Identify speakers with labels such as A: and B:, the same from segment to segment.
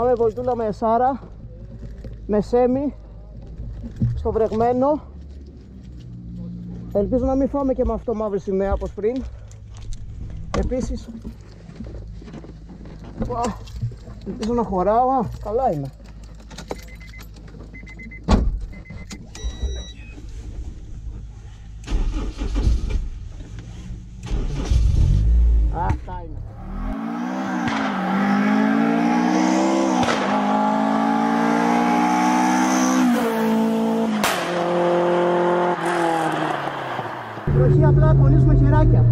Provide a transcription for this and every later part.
A: Πάμε βολτούλα με Σάρα, με Σέμι, στο βρεγμένο. Ελπίζω να μην φάμε και με αυτό μαύρη σημαία όπως πριν. Επίσης, ελπίζω να χωράω, α, καλά είμαι. να κολλήσουμε χεράκια.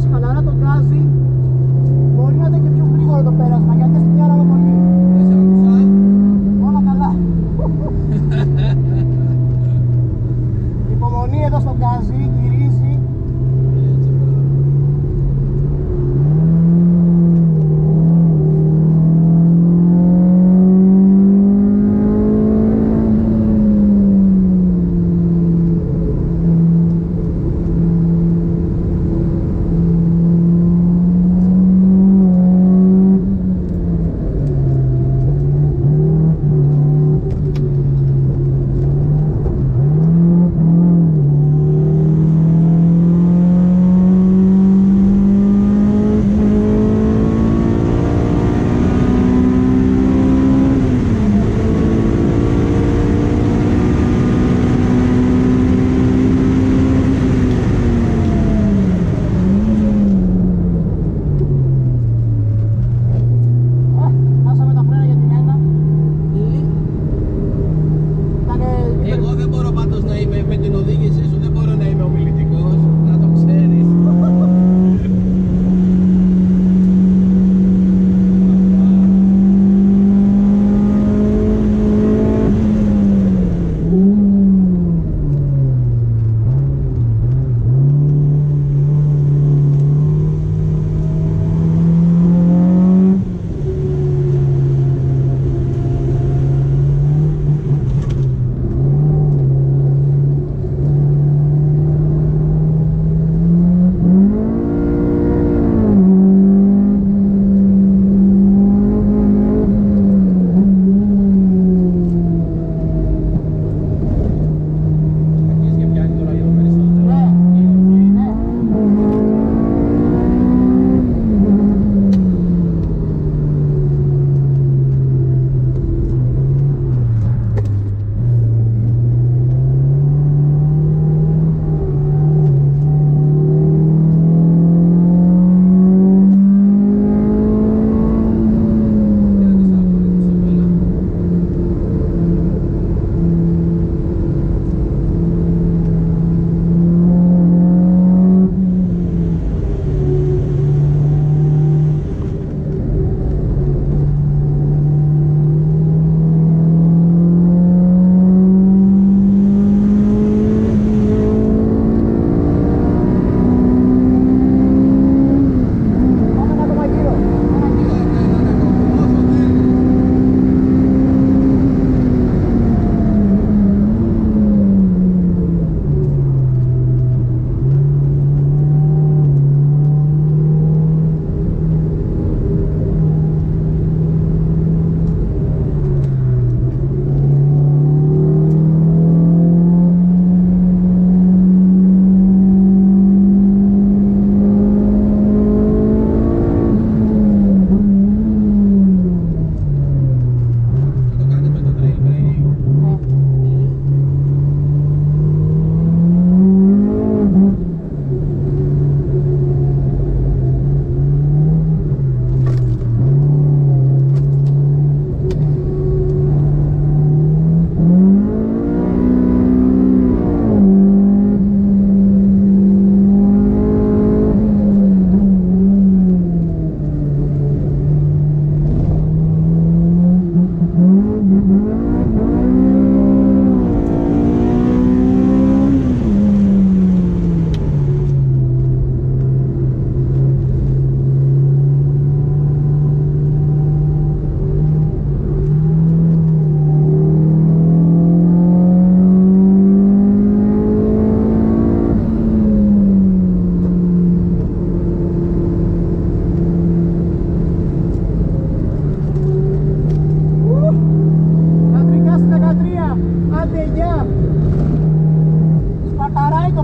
B: δώσει χαλαρά τον γκάζι, μπορεί να
A: ήταν και
B: πιο γρήγορο το
A: πέρασμα γιατί στην μια πολύ. Όλα καλά. Υπομονή εδώ στο γκάζι,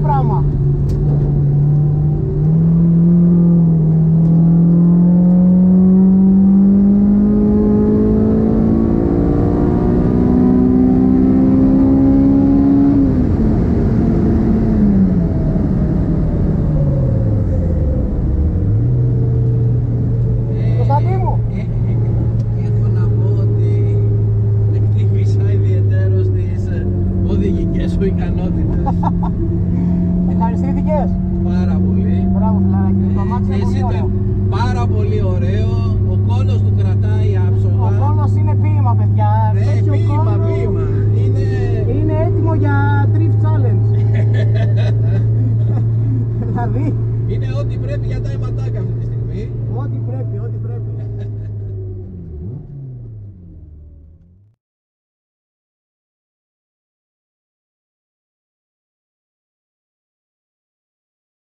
A: pra. Ευχαριστήθηκες. Πάρα πολύ. Μπράβο φιλαράκι. Ε, το μάτι είναι πολύ ωραίο. Πάρα πολύ ωραίο. Ο κόλος του κρατάει άψογα. Ο κόλος είναι ποίημα παιδιά. Ε, Έχει ποίημα, κόλος... Είναι... είναι έτοιμο
B: για Drift Challenge.
A: δηλαδή...
B: Είναι ό,τι πρέπει για τα αιματάκα αυτή τη στιγμή.
A: Ό,τι πρέπει, ό,τι πρέπει.